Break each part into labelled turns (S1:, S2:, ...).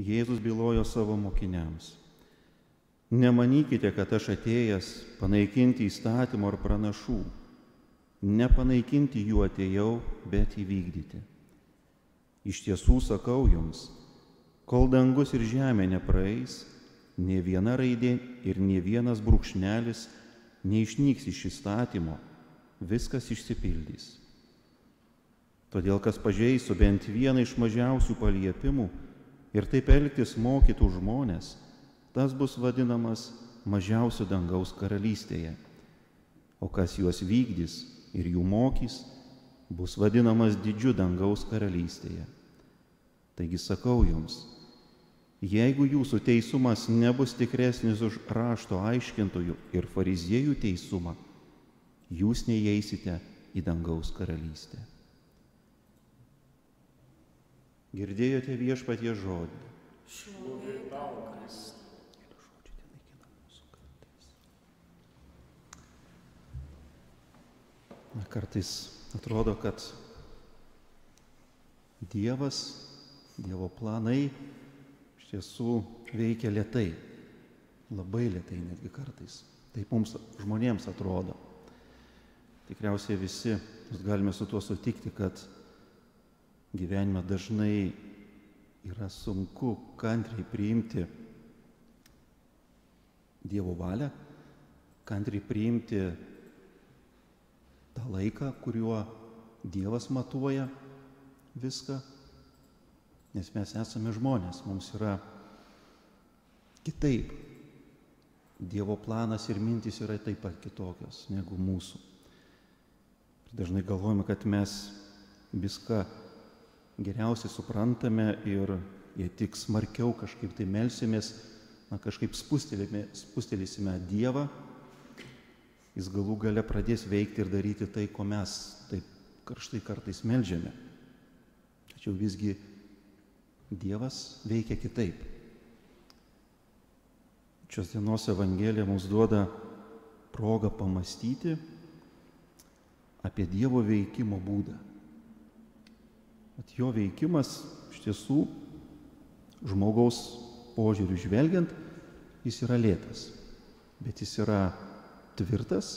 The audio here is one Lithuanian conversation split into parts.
S1: Jėzus bylojo savo mokiniams. Nemanykite, kad aš atėjęs panaikinti įstatymo ar pranašų. Nepanaikinti jų atėjau, bet įvykdyti. Iš tiesų sakau jums, kol dangus ir žemė nepraeis, ne viena raidė ir ne vienas brūkšnelis neišnyks iš įstatymo, viskas išsipildys. Todėl kas pažeisų bent vieną iš mažiausių paliepimų ir taip elgtis mokytų žmonės, tas bus vadinamas mažiausiu dangaus karalystėje. O kas juos vykdys ir jų mokys, bus vadinamas didžiu dangaus karalystėje. Taigi sakau jums, jeigu jūsų teisumas nebus tikresnis už rašto aiškintojų ir fariziejų teisumą, jūs neįeisite į dangaus karalystę. Girdėjote viešpatie žodį.
S2: Šlovė tau, Kristau.
S1: Na, kartais atrodo, kad Dievas, Dievo planai iš tiesų veikia lietai, labai lietai netgi kartais. Taip mums žmonėms atrodo. Tikriausiai visi galime su tuo sutikti, kad gyvenime dažnai yra sunku kantriai priimti Dievo valią, kantriai priimti tą laiką, kuriuo Dievas matuoja viską, nes mes esame žmonės, mums yra kitaip. Dievo planas ir mintis yra taip pat kitokios negu mūsų. Ir dažnai galvojame, kad mes viską geriausiai suprantame ir jei tik smarkiau kažkaip tai melsimės, na kažkaip spustelėsime Dievą, jis galų gale pradės veikti ir daryti tai, ko mes taip karštai kartais melžiame. Tačiau visgi Dievas veikia kitaip. Šios dienos Evangelija mums duoda progą pamastyti apie Dievo veikimo būdą. At jo veikimas iš tiesų žmogaus požiūrių žvelgiant, jis yra lėtas, bet jis yra tvirtas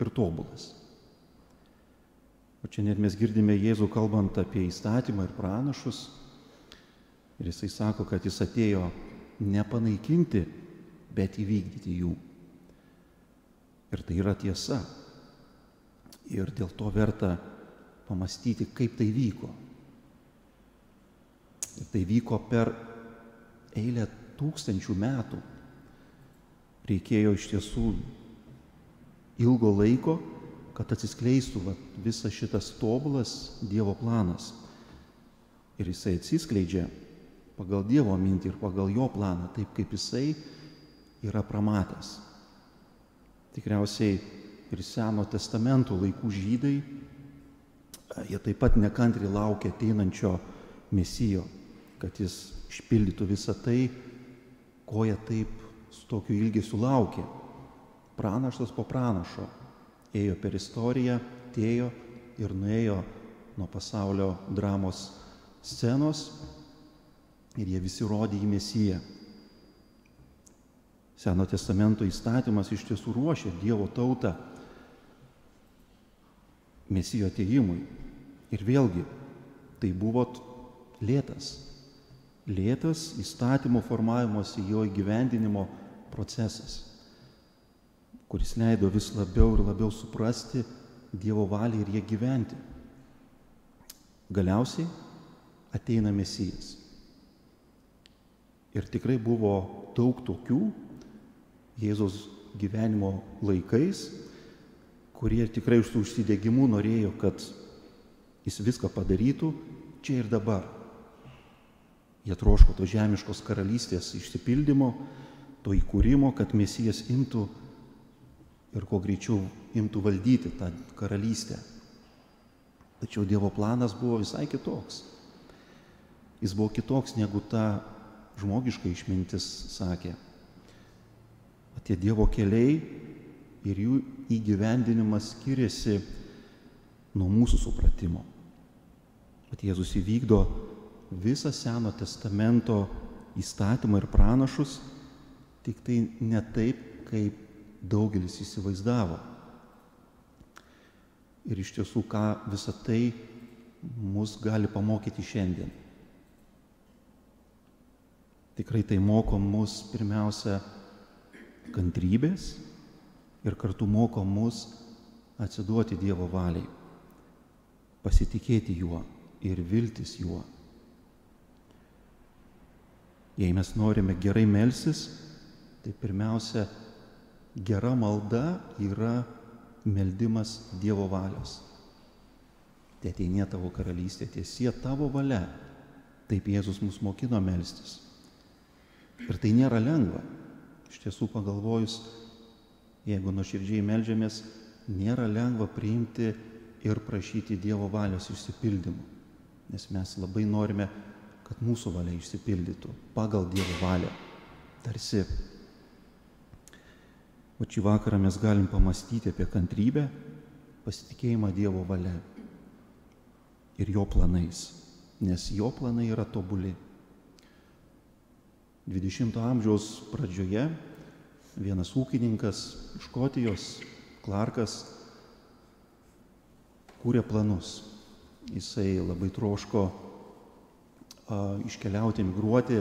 S1: ir tobulas. O čia net mes girdime Jėzų kalbant apie įstatymą ir pranašus. Ir jisai sako, kad jis atėjo nepanaikinti, bet įvykdyti jų. Ir tai yra tiesa. Ir dėl to verta pamastyti, kaip tai vyko. Ir tai vyko per eilę tūkstančių metų. Reikėjo iš tiesų ilgo laiko, kad atsiskleistų va, visas šitas tobulas Dievo planas. Ir jisai atsiskleidžia pagal Dievo mintį ir pagal jo planą, taip kaip jisai yra pramatęs. Tikriausiai ir Seno testamento laikų žydai, jie taip pat nekantri laukia ateinančio mesijo, kad jis išpildytų visą tai, ko jie taip su tokiu ilgesiu laukė. Pranašas po pranašo ėjo per istoriją, tėjo ir nuėjo nuo pasaulio dramos scenos ir jie visi rodė į mesiją. Seno testamento įstatymas iš tiesų ruošia Dievo tautą mesijo ateimui. Ir vėlgi, tai buvo lėtas, lėtas įstatymo formavimosi, jo įgyvendinimo procesas, kuris leido vis labiau ir labiau suprasti Dievo valią ir jie gyventi. Galiausiai ateina mesijas. Ir tikrai buvo daug tokių Jėzaus gyvenimo laikais, kurie tikrai su užsidegimu norėjo, kad jis viską padarytų čia ir dabar. Jie troško to žemiškos karalystės išsipildymo, to įkūrimo, kad mesijas imtų ir kuo greičiau imtų valdyti tą karalystę. Tačiau Dievo planas buvo visai kitoks. Jis buvo kitoks negu ta žmogiška išmintis sakė. Tie Dievo keliai ir jų įgyvendinimas skiriasi nuo mūsų supratimo. Bet Jėzus įvykdo visą Seno testamento įstatymą ir pranašus, tik tai ne taip, kaip daugelis įsivaizdavo. Ir iš tiesų, ką visa tai mus gali pamokyti šiandien. Tikrai tai moko mus pirmiausia kantrybės ir kartu moko mus atsiduoti Dievo valiai, pasitikėti juo ir viltis juo. Jei mes norime gerai melsis, tai pirmiausia, gera malda yra meldimas Dievo valios. Te ateinė tavo karalystė, tiesie tavo valia. Taip Jėzus mus mokino melstis. Ir tai nėra lengva. Iš tiesų pagalvojus, jeigu nuoširdžiai melžiamės, nėra lengva priimti ir prašyti Dievo valios išsipildymų. Nes mes labai norime, kad mūsų valia išsipildytų pagal Dievo valią. Tarsi. O šį vakarą mes galim pamastyti apie kantrybę, pasitikėjimą Dievo valia ir jo planais, nes jo planai yra tobuli. 20 amžiaus pradžioje vienas ūkininkas Škotijos, Klarkas, kūrė planus. Jisai labai troško a, iškeliauti, emigruoti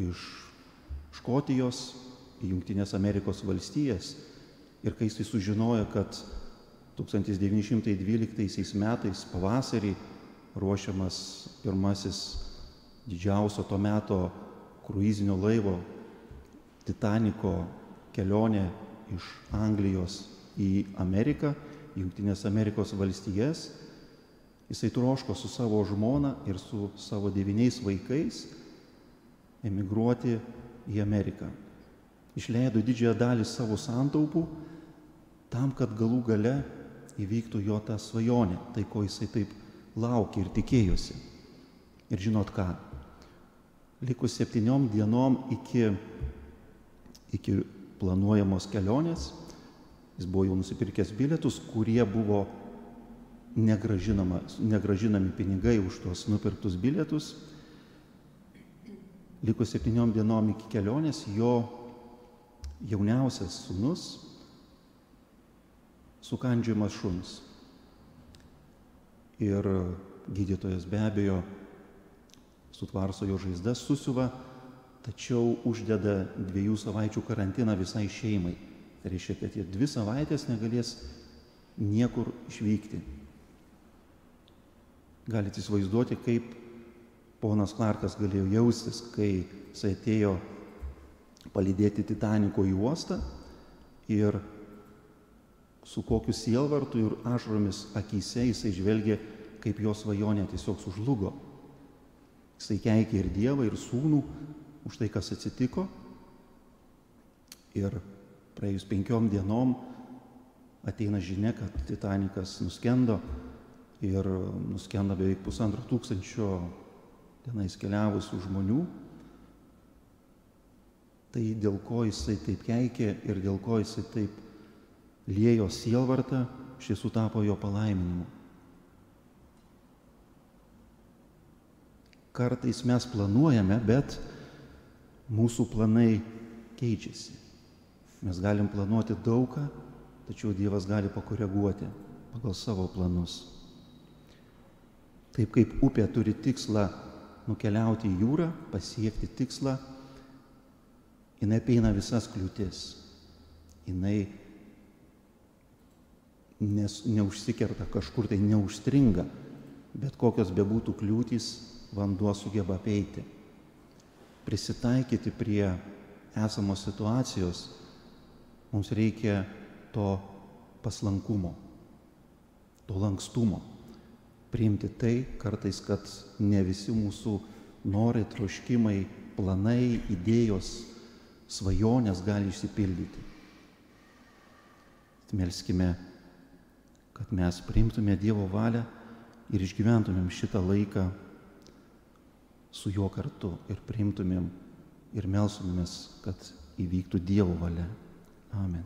S1: iš Škotijos į Junktinės Amerikos valstijas. Ir kai jisai sužinojo, kad 1912 metais pavasarį ruošiamas pirmasis didžiausio to meto kruizinio laivo Titaniko kelionė iš Anglijos į Ameriką, Junktinės Amerikos valstijas, jisai troško su savo žmona ir su savo devyniais vaikais emigruoti į Ameriką. Išleido didžiąją dalį savo santaupų tam, kad galų gale įvyktų jo ta svajonė, tai ko jisai taip laukė ir tikėjosi. Ir žinot ką, likus septyniom dienom iki, iki planuojamos kelionės, jis buvo jau nusipirkęs bilietus, kurie buvo negražinami pinigai už tuos nupirktus bilietus. Likus septyniom dienom iki kelionės jo jauniausias sunus sukandžiamas šuns. Ir gydytojas be abejo sutvarso jo žaizdas, susiuva, tačiau uždeda dviejų savaičių karantiną visai šeimai. Tai reiškia, kad jie dvi savaitės negalės niekur išvykti. Galite įsivaizduoti, kaip ponas Klarkas galėjo jaustis, kai jis atėjo palydėti Titaniko į uostą ir su kokiu sielvartu ir ašromis akise jisai žvelgė, kaip jo svajonė tiesiog sužlugo. Jisai keikė ir Dievą, ir sūnų už tai, kas atsitiko. Ir praėjus penkiom dienom ateina žinia, kad Titanikas nuskendo ir nuskendo beveik pusantro tūkstančio tenais keliavusių žmonių. Tai dėl ko jisai taip keikė ir dėl ko jisai taip liejo sielvartą, šis sutapo jo palaiminimu. Kartais mes planuojame, bet mūsų planai keičiasi. Mes galim planuoti daugą, tačiau Dievas gali pakoreguoti pagal savo planus. Taip kaip upė turi tikslą nukeliauti į jūrą, pasiekti tikslą, jinai peina visas kliūtis. Jinai nes, neužsikerta kažkur tai neužstringa, bet kokios bebūtų kliūtys vanduo sugeba apeiti. Prisitaikyti prie esamos situacijos mums reikia to paslankumo, to lankstumo. Priimti tai kartais, kad ne visi mūsų norai, troškimai, planai, idėjos, svajonės gali išsipildyti. Melskime, kad mes priimtume Dievo valią ir išgyventumėm šitą laiką su juo kartu ir priimtumėm ir melsumėmės, kad įvyktų Dievo valia. Amen.